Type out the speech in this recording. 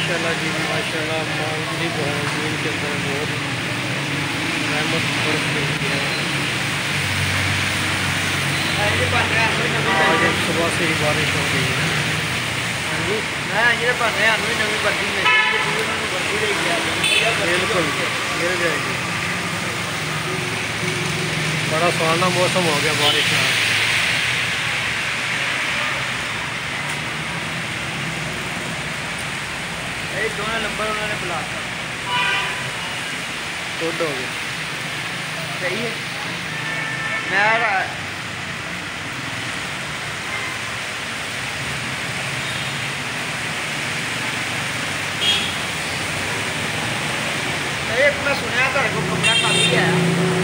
ماشاء اللہ جی ماشاء اللہ مانگلی بہت کے اندر بہت۔ رحمت برف رہی ہے آج صبح سے ہی بارش ہو ہے۔ ہاں جی بالکل گر جائے گی۔ بڑا سہانا موسم ہو گیا بارش کا۔ نمبر انہوں نے بلا ٹوٹ ہو گیا صحیح ہے میں میں سنیا تھوڑے کو کمرہ خالی ہے